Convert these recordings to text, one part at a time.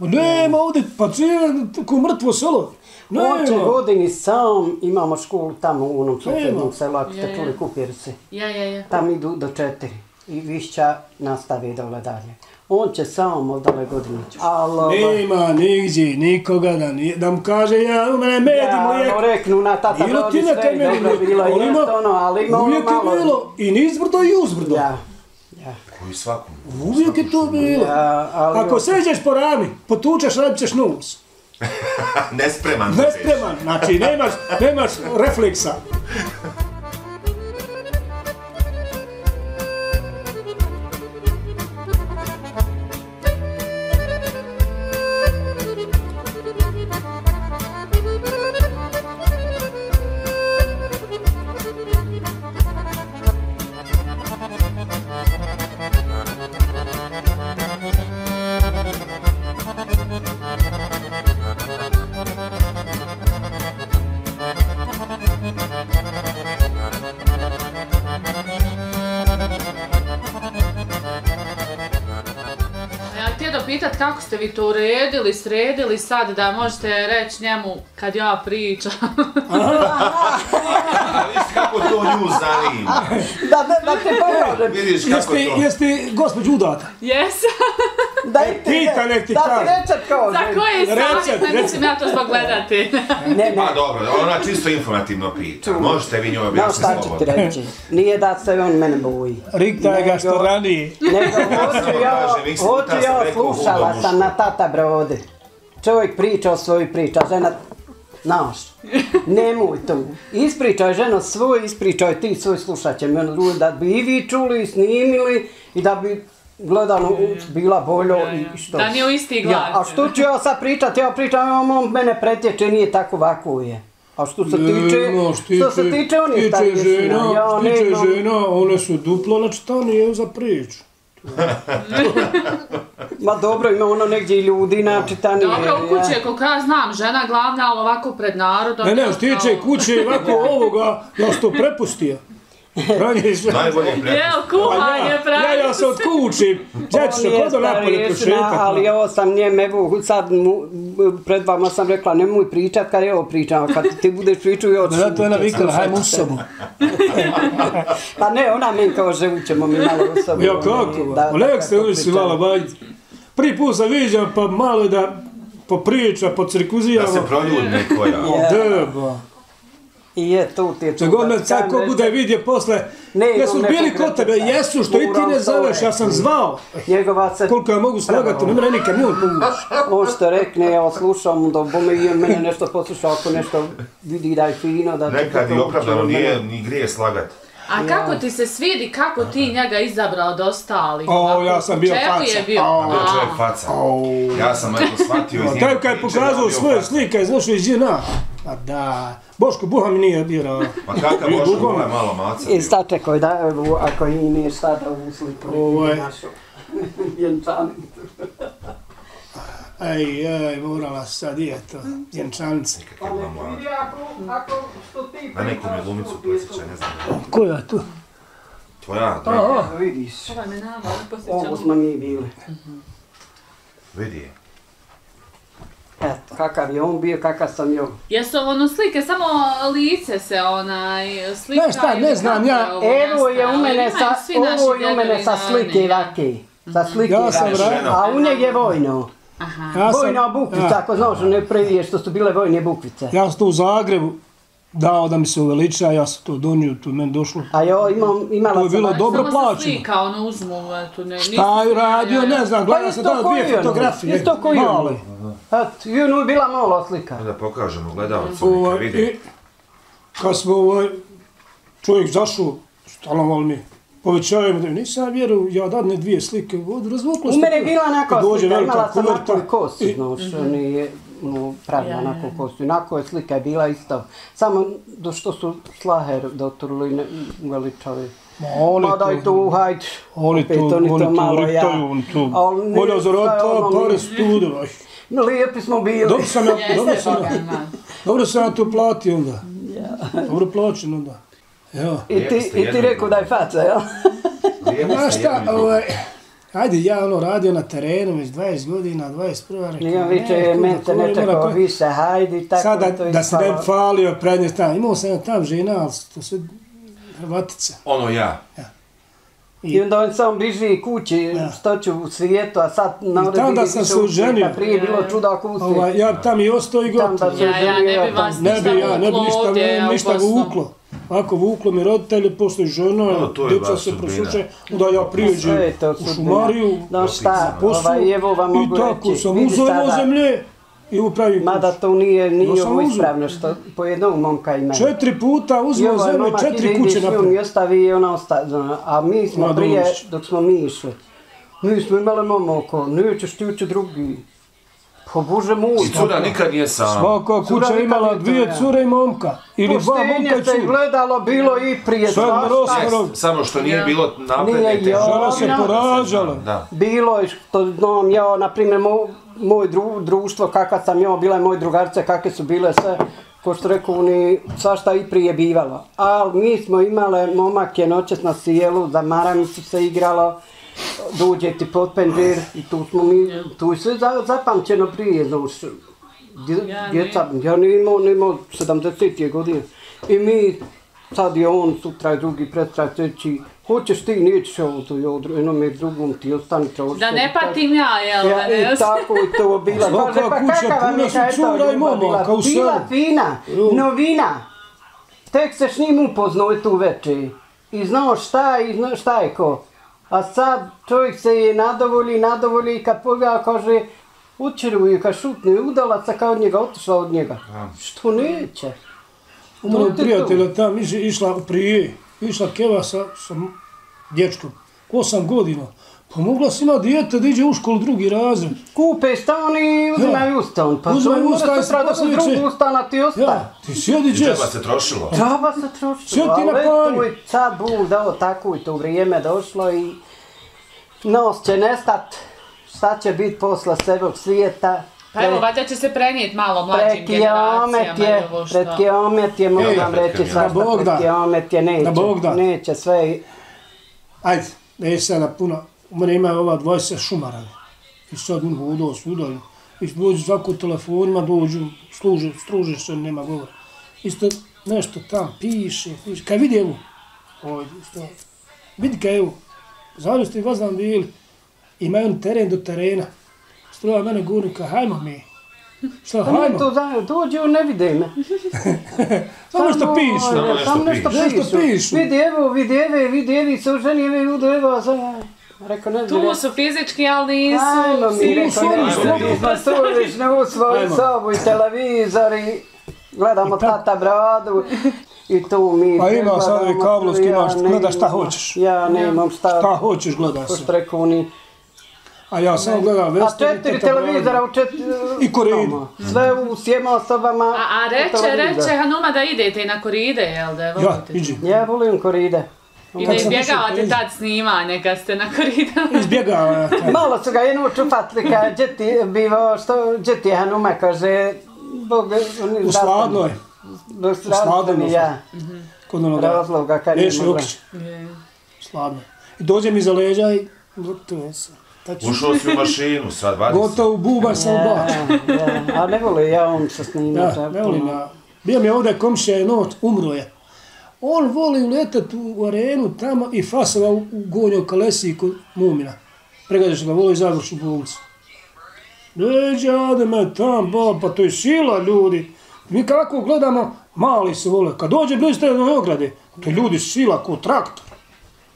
Ma nema ovdje, pa cijelo, ko mrtvo selo. Će Nema. godini sam, imamo školu tamo u onom susjednom Nema. selu, ako ste čuli Kupirci. Ja, ja, ja. Tam idu do četiri. I višća nastavi dole dalje. On će sam od ove godine. Ovaj, Nema nigdje nikoga da, nije, da mu kaže ja, u mene med i ja, mlijek. no, reknu na tata Ili brodi ti na sve i dobro bilo. ono, ali ima ono uvijek malo. je bilo i nizbrdo i uzbrdo. Ja, ja. Koji svakom. Uvijek je to bilo. Ja, ali Ako seđeš po ravni, potučeš, radit ćeš nus. Nespreman. Nespreman, znači nemaš, nemaš refleksa. Ste vi to uredili, sredili sad da možete reći njemu kad ja pričam. Vidiš kako to nju zanima. Da, da, da te pomožem. Vidiš kako Jesi, to... jesi gospođu udata? Jes. Da, i ti, Pita nek ti da ti kaže. rečet kao Za koji Recept, savjet, ne mislim ja to zbog gledati. Ne, ne. Pa dobro, ona čisto informativno priča. Možete vi njoj Znaš objasniti šta ću ti reći? Nije da se on mene boji. Riktaj ga što ranije. Nego hoću ja, Kaže, hoću ja, slušala sam na tata brode. Čovjek priča o svojoj priča, žena, znaš, nemoj to. Ispričaj ženo svoj, ispričaj ti svoj, slušat će me ljudi, da bi i vi čuli, snimili i da bi gledano bila bolje i što. Da nije u isti glas. Ja, a što ću ja sad pričat, ja pričam, on mene pretječe, nije tako ovako je. A što se tiče, Nema, što se tiče, on je tiče žena, ja tiče nemam. žena, one su duplo načtanije za priču. Ma dobro, ima ono negdje i ljudi načitanije. Dobro, u kući koliko ja znam, žena glavna, ali ovako pred narodom. Ne, ne, to što tiče kuće ovako ovoga, ja sam to prepustio. Najbolje. Jel, Pa kuhanje, ja, pravi. ja, ja se otkučim. Dječice, On je kod da napolje ali ovo sam njem, evo, sad mu, pred vama sam rekla, nemoj pričat kad je ovo pričam, kad ti budeš pričao, ja ću Zato je ona vikala, hajmo u sobu. Pa ne, ona meni kaže, ućemo mi malo u sobu. Ja kako? Da, Da, da, Lek ste uvijek si malo bajiti. Prvi put sam viđam, pa malo da popriča, Da pocirkuzijamo. se proljudne koja. Je. Deba. I je, tu ti je Če god da me sad ko bude vidje posle, Ne, jesu imam bili kod tebe, jesu, što i ti ne to zoveš, ja sam zvao. Njegova se, Koliko ja mogu slagati, ne mre ni kamion povući. on što rekne, ja slušam, da bome i on mene nešto posluša, ako nešto vidi da je fino, da... Nekad i to opravdano nije ni grije slagat. A kako ti se svidi, kako ti njega izabrao od ostalih? O, Ovako, ja sam bio čemu faca. je bio? O, A bio čovjek faca. Ja sam eto shvatio iz njega taj kad je pokazao svoje slike, iznošao iz JNA. Pa da, Boško Buha mi nije birao. Pa kakav Boško, Buha. je malo maca. I šta čekaj, da, evo, ako i nije šta da ovu sliku Ovaj. našu. Vjenčani. Aj, aj, morala sad je to, je mama. ako, ako što ti Na neku mi glumicu posjeća, ne znam. Ko je tu? Tvoja, draga, A, Vidiš, ovo smo mi bili. vidi je. Eto, kakav je on bio, kakav sam ja. Jesu ono slike, samo lice se onaj slika. Znaš šta, ne znam ja, Evo je u mene sa, ovo je u mene sa slike vake. Sa slike Ja sam vake. A u njeg je vojno. Aha. ja sam, Vojna bukvica, ako znaš, one prije što su bile vojne bukvice. ja sam to u Zagrebu dao da mi se uveliča, ja sam to donio, tu meni došlo. A ja imam, imala To je sam... bilo dobro Samo plaćeno. se slika, ono uzmu, eto, ne, Šta je radio, ne znam, gledao sam isto tamo koji dvije ono, fotografije. Isto koji ono. male. Eto, i ono je bila mala slika. Da pokažemo gledalcu, neka vidi. kad smo ovaj, čovjek zašao, stalno malo mi povećavamo, da nisam vjeru, ja dadne dvije slike, od razvuklo U mene je bila dođe slika, imala sam i kosu, i- znaš, oni je no, pravila Ja, ja, onako ja. kosu. Onako je slika je bila isto. Samo do što su slaher doturili ne uveličali. Ma oni Ma daj tu, hajde. Oni to, oni oni to to malo, ja. riktaju, oni šta je ta ono, pare stude, aj. No, lijepi smo bili. Dobro sam ja, dobro sam ja, dobro sam ja to platio onda. Dobro plaćen onda. Ja. I ti, i ti rekao da je faca, jel? Lijepo Znaš ste šta, ovaj, Ajde, ja ono radio na terenu već 20 godina, 21. rekao, Nije više, neko men da te ne mora ko- više, hajdi, tako Sada to da se ne bi falio prednje strane. Imao sam ja tam žena, ali su to sve Hrvatica. Ono ja. I onda on sam bliži kući, Ja. što ću u svijetu, a sad na I tam da sam se oženio. Prije je bilo čudo ako uspije. Ovaj, ja bi tam i ostao i gotovo. se Ja, ja ne bi vas Ne bi ja, ne bi ništa, ovdje, ne, ništa vuklo. Ako vuklo mi roditelje, posle žena, Ono, to je djeca se prosuče, onda ja prijeđem u šumariju, No šta, poslu, ovaj, evo vam mogu i tako reći, sam uzeo sada- zemlje i upravim Mada to nije, No, nije ovo ispravno što po jednog momka ima. Četiri puta I uzeo ovaj zemlje, četiri kuće napravio. I ostavi i ona ostaje. A mi smo prije, dok smo mi išli, mi smo imali momoko, nećeš ti ući drugi. Po Bože moj. I cura nikad nije sama. Svaka Cura kuća imala dvije ja. cure i momka. Ili dva momka i se cure. gledalo, bilo i prije svašta. Jest, Samo što nije Ja. bilo napredne jo. Žena se porađala. Da. Bilo je što znam ja, na primjer, mo, moj dru, društvo, kakav sam ja, bila je moje drugarice, kakve su bile sve, ko što rekao, oni, svašta i prije bivalo. Ali mi smo imale momake noćas na sjelu, za maramicu se igralo, dođe ti pod penđer i tu smo mi, tu je sve za, zapamćeno prije, znaš, dje, Ja ne. djeca, ja nimao, nimao 70 je godine. I mi, sad je on, sutra je drugi, pretra treći, hoćeš ti, nećeš ovo tu, jo, dru- jednom je drugom ti ostani. Da ne patim ja, jel? Ja, da ne i tako je to bila. Svaka pa kuća puna je su cura i momaka bila? u. Bila fina, novina. Tek se s njim upoznao tu veče. I znao šta je, i znao šta je ko. A sad čovjek se je nadovolji, nadovolji i kad pogleda kaže učeruje, kad šutne udalaca kao od njega, otišla od njega. Što neće? Umro ti prijatelja tam, iš, išla prije, išla keva sa, sa dječkom, osam godina. Pa mogla si ima dijete da iđe u školu drugi razred. Kupe stan i uzimaju ustan. Pa Uzimaju to ustan i mora sutra da se drugu će- ustana ti ostaje. Ja, ti sjedi I džes. džaba se trošilo. Džaba se trošilo, Sve ti na ali panju. to je sad Bog dao tako i to vrijeme došlo i nos će nestat, šta će biti posle sveg svijeta. Pa evo, valjda će se prenijeti malo mlađim generacijama. je, i ovo što- pred kijomet je, moram pred reći kijomet. svašta, Na Bog pred da. kijomet je, neće, neće sve. Ajde, ne sada puno. U mene ima ova dvojca šumara. I sad mi hudo svuda. I dođu svako telefonima, dođu, služe, struže se, nema govora. Isto nešto tam piše, piše. Kaj vidi evo, ovdje, isto, vidi kaj evo, zajedno ste vas znam bili, imaju on teren do terena. Strova mene guri, ka hajmo mi. Šta, Pa hajmo? to za, dođe, ne vide me. Samo što pišu. Samo nešto Samo nešto pišu. Nešto pišu. pišu. Vidi evo, vidi evo, vidi evo, se oženi evo, ljudi evo, a sad, rekao ne Tu su fizički, ali nisu Ajmo mi, rekao, Ajmo, ne, tu na svoju sobu i televizor i gledamo I ta- tata bradu i tu mi Pa ima sad gledamo, kablovski, ja imaš, gledaš šta hoćeš. Ja nemam šta, Šta hoćeš gledaj ko se. oni. A ja sam gledam A Vester i četiri televizora u četiri... I koridi. Sve u sjema osobama. A, a u reče, reče Hanuma da idete i na koride, jel da je Ja, volite? iđi. Ja volim koride. I da sam izbjegavate tad snimanje kad ste na koridama. Izbjegava ja taj. Malo su ga jednu čupatli, kad gdje ti bivo, što, gdje ti je Hanuma, kaže, Bog, oni U Sladnoj, U Sladnoj mi ja. kod onoga. Razloga kad Reši mogla. Jokić, Sladnoj. I dođe mi za leđa i gotovo je se. Tačno. Ušao si u mašinu, sad vadi se. Gotovo buba sam ja. A ne voli ja on se snima. Ja, ne volim ja. Bio mi je ovdje komšija je noć, umro je. On voli uletat u arenu tamo i fasova u, u gonjoj kalesi kod mumina. Pregledaš ga, voli završi bolnicu. Neđe, ade me tam, ba, pa to je sila ljudi. Mi kako gledamo, mali se vole. Kad dođe blizu te ograde, to je ljudi sila ko traktor.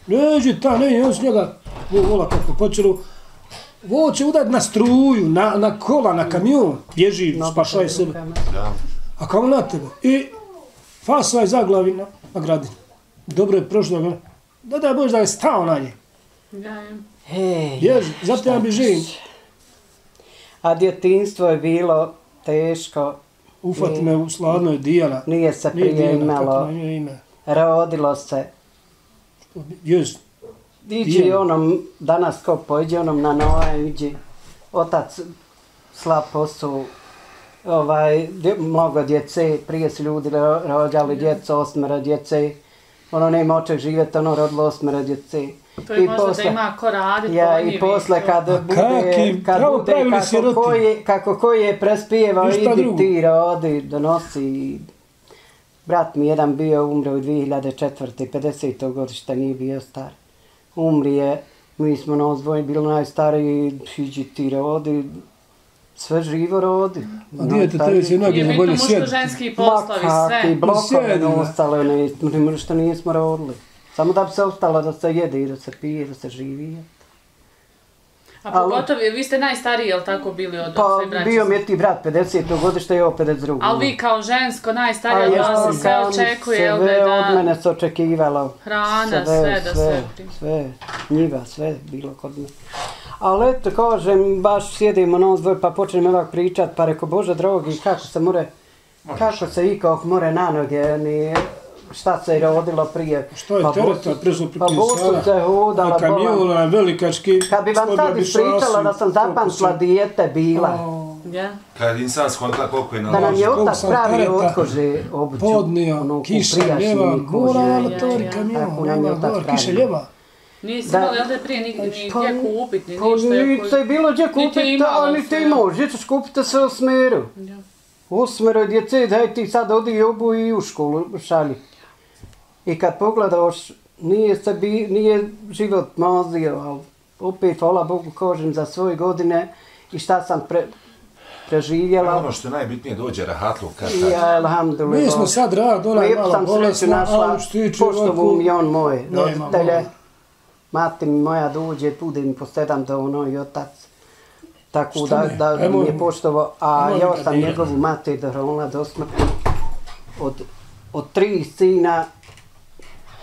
Neđe ta, ne, on s njega, vo, vola kako počelo, Ovo će udati na struju, na, na kola, na kamion, bježi, spašaj sebe. A kao na tebe? I fasa je na, gradinu. Dobro je prošlo ga. Da da Bož da je stao na nje. Hej, Bježi, zato ja bi živim. a djetinstvo je bilo teško, Ufati me u sladnoj Dijana. nije se Nije je ime. rodilo se. Jez, Iđi Dijana. onom, danas ko pođe onom na noje, iđi, otac slab posao, ovaj, dje, mnogo djece, prije su ljudi ro- rođali djecu, osmero djece, Ono nema oček živjeti, ono rodilo osmero djece. To je možda da ima ko radit Ja, i posle kad A bude, kaki, kad pravo bude kako koji, kako koji je prespijevao, idi drugo. ti rodi, donosi. Brat mi jedan bio umre u 2004. 50. godište, nije bio star. Umri je, mi smo na ozvoji bili najstariji, iđi ti rodi, sve živo rodi. A dijete tebi se noge ne bolje sjediti. muško-ženski poslovi, sve. Makaki, blokove Sjedi, ne da. ostale, ne, što nismo rodili. Samo da bi se ostalo da se jede i da se pije, da se živi. A pogotovo, vi ste najstariji, jel tako bili od Pa sve braće? bio mi je ti brat 50. godište i ovo 52. Ali vi kao žensko A najstarije, ja da se sve očekuje, jel da sve od mene se očekivalo. Hrana, sve, da sve pri- Sve, njiva, sve bilo kod me. Ali eto, kažem, baš sjedimo na ozdvoj pa počnemo ovak pričat, pa reko, Bože drogi, kako se more, kako se ikog more na noge, ni šta se je rodilo prije. Što je Pa tereta, bosu- presu Pa bosu se hodala, Na bolan. kamiona, velikački. Kad bi vam sad ispričala da sam zapamtila se- dijete bila, O, Ja. Kad insan skontla koliko je na da nam je otac pravi tereta od kože obuću. Podnio, ono, kiša ljeva, kamion, Tako nam je pravi. kiša ljeva. Nisi Da. imali, jel da je prije ni, ni Pa- gdje kupit, ni Pa ništa. niti se je bilo gdje Niti je kupiti, imalo a niti se. imao, gdje ćeš kupiti sve u smeru. Ja. Osmero djece, daj ti sad odi i obu i u školu šalji. I kad pogledaš, nije, se bi, nije život mazio, ali opet, hvala Bogu, kažem za svoje godine i šta sam pre, preživjela. Ono što je najbitnije dođe rahatluk kad I tad. ja, alhamdulillah. Mi smo sad rad, ona je malo bolesna, našla, ali što tiče pošto mu mi on moj, Nema, roditelje. mora. Mati mi moja dođe, bude mi po sedam do ono i otac. Tako Što da, da Ajmo- mi je poštovo, a ajmo ja sam njegovu mati dohranila do smrti. Od, od tri sina,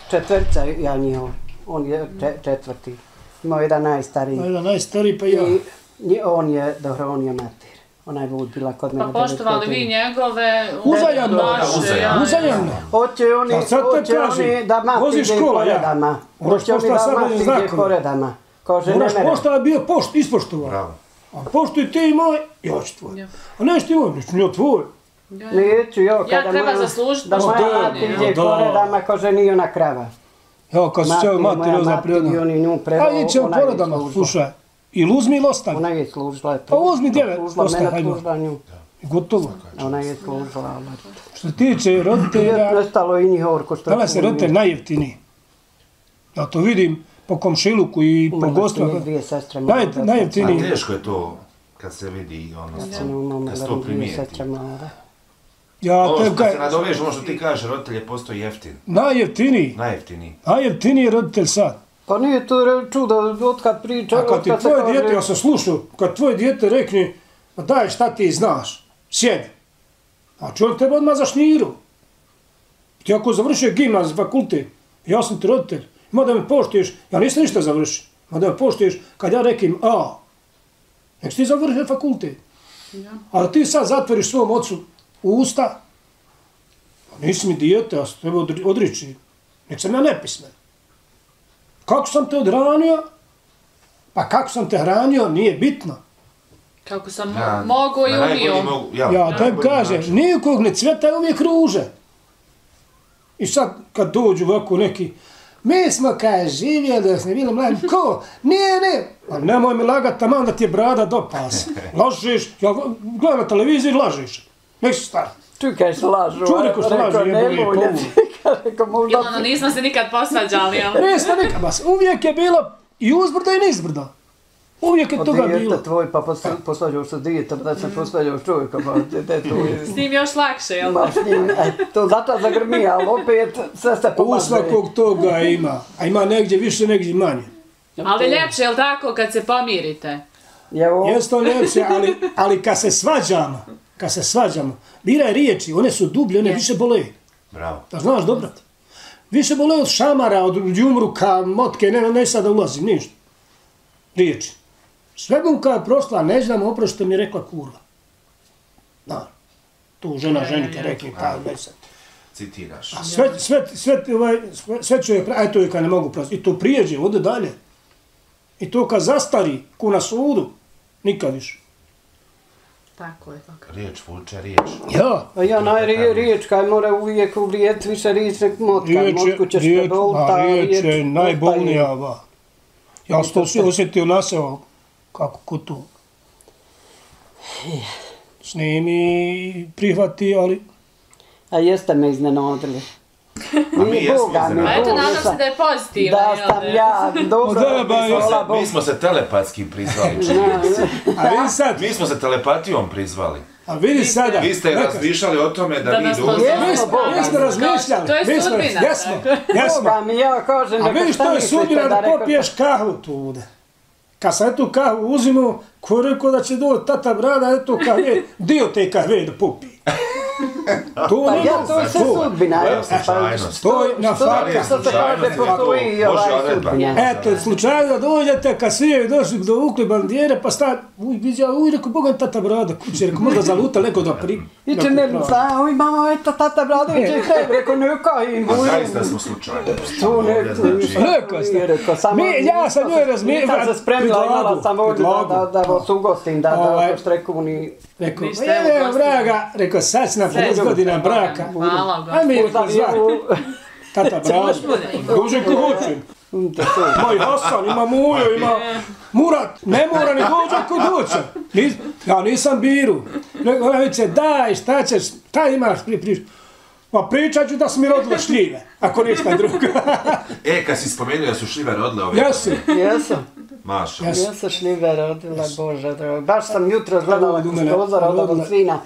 četvrca ja njihov, on je če, četvrti. Imao jedan najstariji. Jedan najstariji pa ja. I nje, on je dohranio mater. Ona je vod bila kod mene. Pa poštovali vi njegove... Uzajamno, vaše, uzajamno. ja, ja. Uzajamno. Hoće oni, te hoće kažem, oni da mati ide ja. koredama. Moraš Hoće oni da mati ide koredama. Kaže, ne Moraš mere. poštava bio pošt, ispoštovao. Bravo. A poštuj ti i moj, ja ću tvoj. Ja. A neš ti moj, neću nije tvoj. Ja. Neću, jo, kada treba moja- zaslužiti da moja mati ja. ide Da. koredama, kaže, nije ona krava. Evo, kad mater roza mati oni nju preveo, Ajde, ona je poredama, slušaj. Ili uzmi ili ostavi. Ona je služila. Pa uzmi djeve, Služila, ostavi, mene hajde. služila nju. I gotovo. Ona je služila. Što se tiče Je roditelja, nestalo i njihov ko što danas je roditelj najjeftiniji. Ja to vidim po komšiluku i po mi gostima. dvije sestre. Naj, mlade. A najjeftiniji. teško je to kad se vidi ono, kad se to primijeti. Ja Ovo te što se kaj, nadoveže, ono što ti kaže, roditelj je postoji jeftin, najjeftiniji, najjeftiniji. najjeftiniji roditelj sad. Pa nije to čudo, otkad priča, A kad ti tvoje kaže- dijete, ja sam slušao, kad tvoje dijete rekne, pa daj šta ti znaš, sjedi. Znači on tebe odmah zašniru. Ti ako završio gimnaz, fakultet, ja sam ti roditelj, ima da me poštiješ, ja nisam ništa završio, ima da me poštiješ, kad ja rekim A, nek ti završio fakultet. Ja. Ali ti sad zatvoriš svom ocu usta, pa nisi mi dijete, ja sam tebe odri- odriči, nek sam ja nepismen. Kako sam te odranio? Pa kako sam te hranio, nije bitno. Kako sam Ja, mogo i umio. mogu- ja, Ja tebi najbolji kažem, način. nikog ne cveta uvijek ruže. I sad kad dođu ovako neki, mi smo kaj živjeli da smo bili mladi, ko? Nije, ne. Pa nemoj mi lagat tamo da ti je brada do pas. Lažeš, ja gledam na televiziji, lažeš. Nek si Čekaj što lažu. Čuj, rekao što rekao, lažu, nemoj, povu. ne, rekao, možda Ili ono, nismo se nikad posvađali, jel? Nismo nikad, bas, uvijek je bilo i uzbrdo i nizbrdo. Uvijek je Od toga bilo. dijete tvoj, pa posvađaš sa dijetom, da se posvađaš čovjeka, pa te tu je... S njim još lakše, jel? Baš njim, e, to zato zagrmi, ali opet sve se U pomaže. svakog toga ima. A ima negdje više, negdje manje. Ali ljepše, jel tako, kad se pomirite? Evo, Jeste to ljepše, ali, ali kad se svađamo, kad se svađamo, biraj riječi, one su dublje, one više bole. Bravo. Da znaš dobro. Više bole od šamara, od džumruka, motke, ne, ne sad da ulazim, ništa. Riječi. Sve mu kada je prošla, ne znam, oprošto mi je rekla kurva. Da. Tu žena ženika rekli, pa ne sad. Citiraš. A sve, sve, sve, ovaj, sve, sve čovjek, aj to je kad ne mogu prostiti. I to prijeđe, ode dalje. I to kad zastari, ko na sudu, nikad više. Tako je. tako. Riječ vuče riječ. Ja, A ja naj rije- riječ, kaj mora uvijek uvrijet više riječ nek motka. riječ je, Motku ćeš riječ, prebolta, a riječ je riječ najbolnija, ba. Ja sam to sve osjetio na sebe, kako ko tu. Snimi, prihvati, ali A jeste me iznenadili. A mi jesmo Boga mi, A iznenadili. eto, nadam se da je pozitivno. Da sam ne? ja dobro da, ba, hvala jesam. Bogu. Mi smo se telepatski prizvali, mi. A vidi sad, Mi smo se telepatijom prizvali. a vidi sada. Vi ste neka- razmišljali o tome da, Da vi nas dolazite. pozove. Mi smo, Boga. mi smo razmišljali. To je mi smo- sudbina, Jesmo, jesmo. Boga mi, ja kažem, A vidiš, to je sudbina da popiješ kahvu tude. Kad sam tu kahvu uzimao, ko je rekao da će doći tata brada, eto kahve, dio te kahve da popije. To Pa ne ja, to je sve to. sudbina. To je evo, pa. To je na fakat. Što se kaže, postoji ovaj sudbina. Eto, slučajno da dođete, kad svi je došli do ukli bandijere, pa sta, uj, vidio, uj, rekao, Boga tata brada, kuće, rekao, možda zaluta neko da pri... I da ti ne popravi. zna, oj mama, eto, tata Bradović je tebi, rekao, neka im, Ma uj, zaista smo slučajno. tu ne, Znači, Rekao ste. Nije rekao, samo... Mi- ja sam njoj razmi- Nisam se spremila, predlagu, imala sam volju da, predlagu. da, da vas ugostim, da, da, Ovaj. da, ni... Rekao, pa evo, je, gosti. vraga, rekao, sad si na 50 Sve, godina braka. Hvala, gosti. Aj mi je rekao, zva, tata brada, dođe ko hoće. Ima i Hasan, ima Mujo, ima Murat, ne mora ni dođe ko doće. Nis, ja nisam biru. Rekao, ona viće, daj, šta ćeš, šta imaš pri priču? Pa pričat ću da su mi rodile šljive, ako ništa drugo. E, kad si spomenuo da su šljive rodile ove... Jesu. Jesam, Maša. Jesu. jesam šljive rodila, Bože, drago. Baš sam jutro gledala Rodila, kroz prozor od rodila. ovog svina.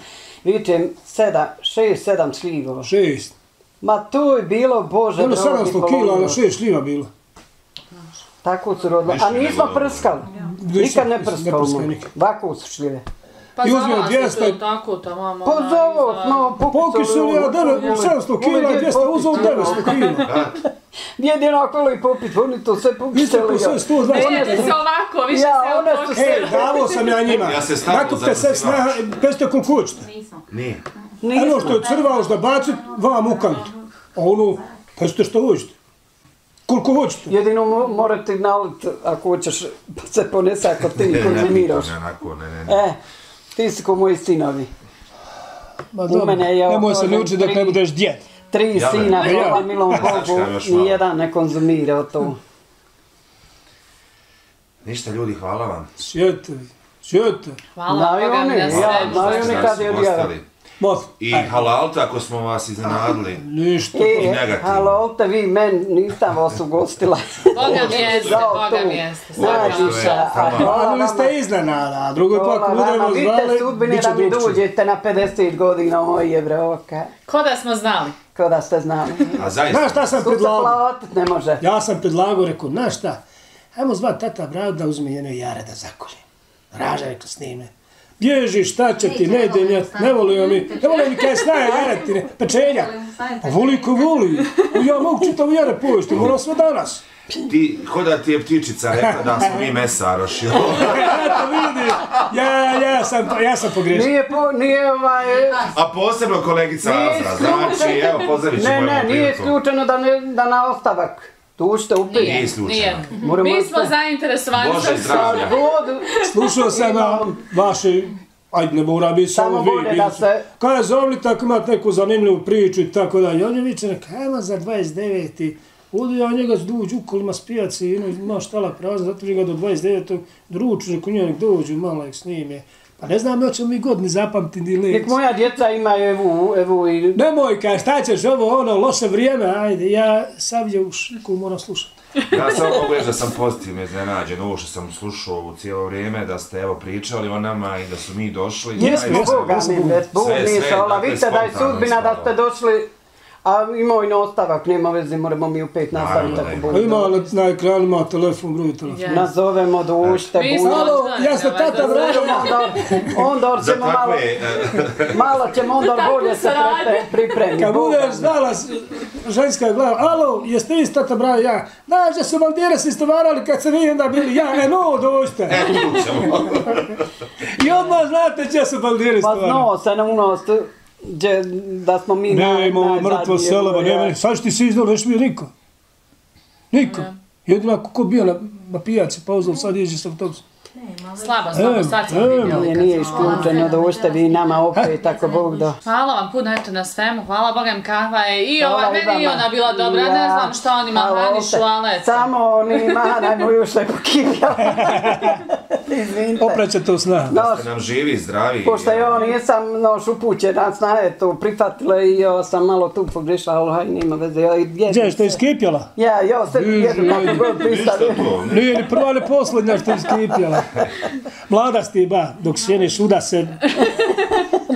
Vidim, seda, šest, sedam šljivova. Šest. Ma tu je bilo, Bože, Ono dragi, 700 kila, ali šest šljiva bilo. Tako su rodile. Više A nismo prskali. Nisam- Nikad ne ne prskamo. prskali nikad. Ovako su šljive. Pa I za uzmeo vas 200 je to tako, tamo, Pa za ovo smo Pokisili ja 700 kila, 200 uzeo 900 kila. Jedino ako li popit, oni to sve Vi ste pokiseli. po sve 120 Ne, kila. se ovako, više Ja, se su ovako. se- E, davo sam ja njima. Ja se stalno Nakupte se snaha, peste koliko hoćete. Nije. Ono što je crvao, da bacit, vam u kantu. A ono, peste što hoćete. Koliko hoćete. Jedino mo- morate nalit ako hoćeš pa se ponese ako ti konzumiraš. Ne, onako, ne, ne, ne. E, ti si ko moji sinovi. Ma U dobro, mene je nemoj se naučiti dok ne budeš djed. Tri Ja, sina, ne, hvala ja. milom Bogu, nijedan ne konzumira to. Ništa ljudi, hvala vam. Sjete, sjete. Hvala Boga na ja, svemu. znaju oni kad je odjava. Mot. I halalta ako smo vas iznenadili. Ništa. I E, negativno. halo, te vi men nisam vas ugostila. Boga mi jeste, Žao Boga tu. mi jeste. Najviše, a Tamo. hvala vama. ste iznenada, a drugo pak budemo vidite zvali, sudbine bit će da mi dođete na 50 godina moje broka. Ko da smo znali? Ko da ste znali. A zaista, Znaš šta sam predlagao? platit ne može. Ja sam predlagao, rekao, znaš šta, ajmo zvat tata brad da uzme jedno jare da zakolje. Raža rekao snime. Bježi, šta će ti, ne idem ja, ne volim mi, ne volim mi kaj snaje jaretine, pečenja. Pa voli ko voli, ja mogu čitav jare pojesti, moram sve danas. ti, ko da ti je ptičica rekla da smo mi mesaroši. Eto vidi, ja, ja sam, ja sam pogrešio. Nije, po, nije ovaj... A posebno kolegica Azra, znači, evo, pozdravit ćemo Ne, ne, nije isključeno da, ne, da na ostavak. Tu ćete upiti. Nije isključeno. Moramo Mi smo zainteresovani Bože zdravlja. God, Slušao sam na vaše, ajde ne mora biti Samo samo vi. bili da se- Kada zovli tako imate neku zanimljivu priču i tako dalje. On je viče, neka, ajmo za 29. Udu ja njega dođu u kolima s pijaci, i ima štala prazna, zato ga do 29. druču, neko nek dođu, malo nek snime. Pa ne znam, hoćemo mi god ni zapamtiti ili nek moja djeca imaju evu, evu i... Nemoj, kaj, šta ćeš ovo, ono, loše vrijeme, ajde, ja sam je u šiku, moram slušati. Ja sam mogu reći da sam pozitivno iznenađen, ovo što sam slušao ovo cijelo vrijeme, da ste evo pričali o nama i da su mi došli. Jesmo, Boga mi, bez Bog sve, misla, dakle, vidite da je sudbina da ste došli, a imao i na ostavak, nema veze, moramo mi u pet nastaviti Naravno da ako ima. Pa bude. ima na, na ekranu, ima telefon, broj telefona. Ja. Nazovemo, smo bude. Alo, otvoreni, ja sam tata Vraga. Onda, ćemo malo, malo ćemo onda bolje se prepre- pripremiti. Kad budeš mi. znala ženska glava, alo, jeste vi tata bravo ja? Znaš da su bandire se istovarali kad se vi onda bili ja, e no, dođite. e, tu ćemo. I odmah znate su bandire Pa istovarali. znao se na unos, gdje, da smo mi Ne, naj- imamo mrtvo selo, nema, ja. sad što ti si izdao, neš bio niko. Niko. Jedino ako ko bio na, na pijaci, pa uzao sad iđe sa autobusom. Slabo smo sad e, vidjeli. Nije, nije isključeno da ostavi nama opet, tako Bog da. Hvala vam puno eto na svemu, hvala Bogem kakva je i ova, Hvala meni i ona bila dobra, Ja. ne znam šta oni mahanišu, opet. ali eto. Samo oni manajmo još lepo kipja. Izvinite. Opraće to sna. No, Ste nam živi, zdravi. Pošto je on nisam noš upućena, znaje to prihvatila i ja sam malo tu pogrešila, ali haj, nima veze. Ja, Gdje je što je se. skipjala? Ja, ja se jedu kako god ne. Nije ni prva ni posljednja što je skipjala. Mlada si ba, dok sjeniš uda se, Da.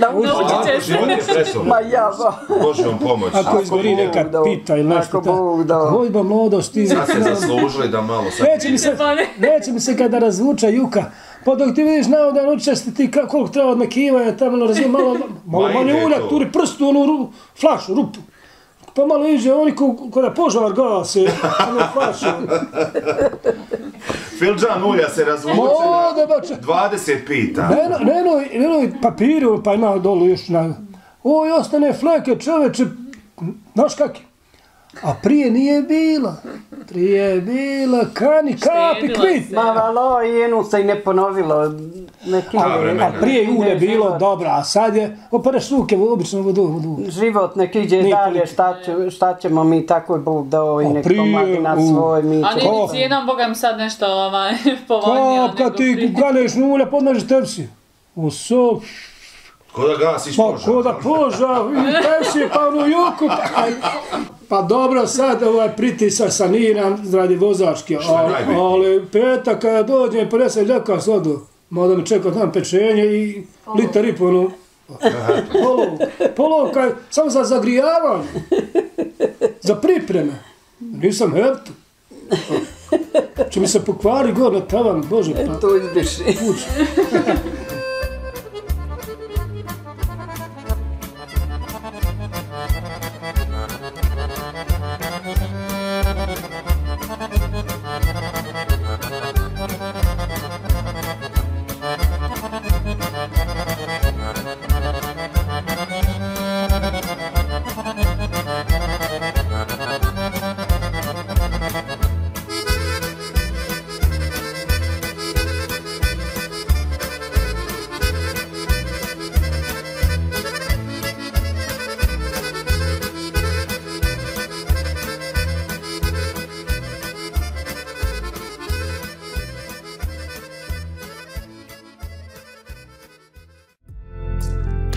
Naučit se. je presoban. Ma ja, ba. Božjom pomoć. ako izgori neka pita ili nešto. Ako Bog dao. Hoj ba mladost ti. Sad ste zaslužili da malo sad... Neće mi se, neće mi se kada razvuče juka. Pa dok ti vidiš na dan učesti ti koliko treba odmakivanja, tamo ono razvijem malo, malo Ma manje ulja, turi prstu, onu ru, flašu, rupu. Pa malo iđe, oni ko, ko da požar gase, ono flašu. Filđan ulja se razvuče O, da na bače. 20 pita. Neno, neno, neno papiru, pa ima dolu još na... Oj, ostane fleke čoveče, znaš kak je? A prije nije bila. Prije je bila kani, kapi, kvit. Ma valo, i jednu se i ne ponovilo. Neki A. A prije je ulje Ne, bilo život. dobro, a sad je, opereš ruke u običnu vodu, vodu. Život nek iđe Nije dalje, šta, će, šta ćemo mi, tako je Bog dao i nek prije, na u- svoj, mi A nije ćemo. ni cijenom Bogam sad nešto ovaj, povoljnije Kap, kad ti ganeš na ulje, podnažeš tepsi. U so, Ko da gasiš pa požar. ko da poža, i tepsi, pa ono juku, pa... Pa dobro, sad ovaj pritisak saniram radi vozačke, ali, najbitnije? ali petak kada dođem, 50 ljaka sodu, mada mi čeka tam pečenje i litar i po ono, polovka, polovka je samo za zagrijavanje, za pripreme, nisam hertu. Če mi se pokvari gore na tavan, bože, pa To izbriši. kuć.